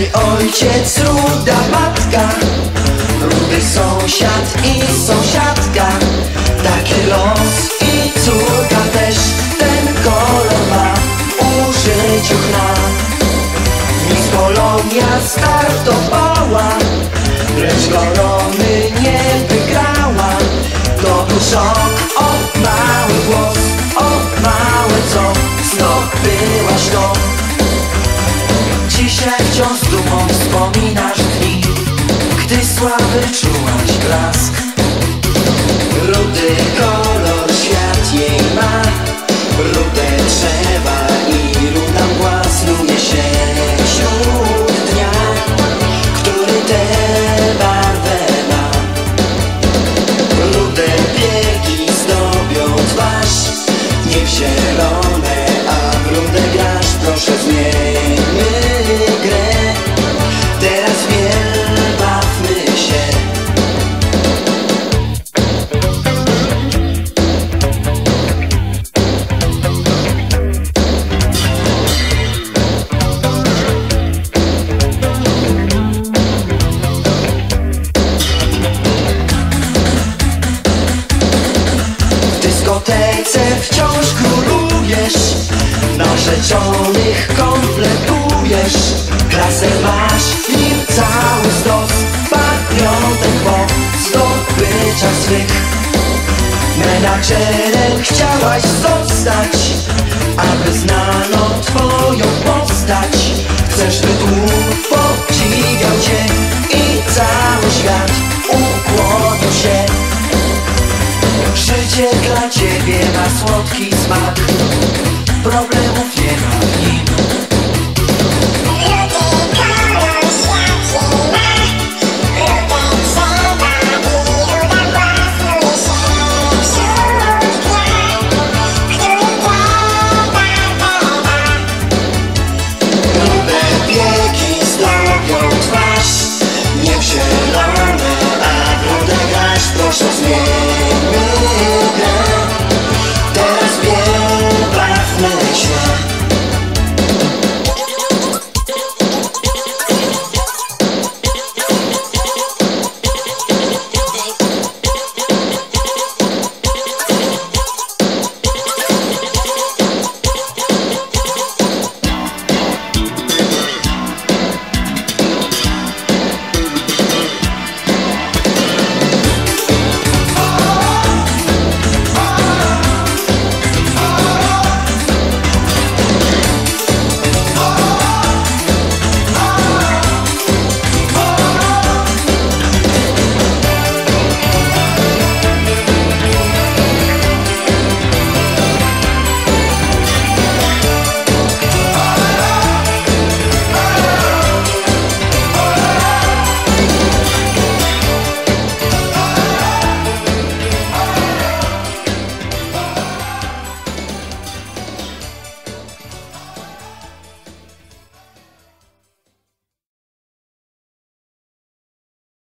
ojciec, ruda matka. Rudy sąsiad i sąsiadka. Taki los i córka też Ten kolor ma u życiu chna. Miss Polonia startowała Lecz korony nie wygrała. To był Dzisiaj wciąż z dumą wspominasz dni Gdy sławy czułaś blask Zacierem chciałaś zostać Aby znano twoją postać. Chcesz, by tłum podziwiał cię I cały świat ukłonił się. Życie dla ciebie ma słodki smak.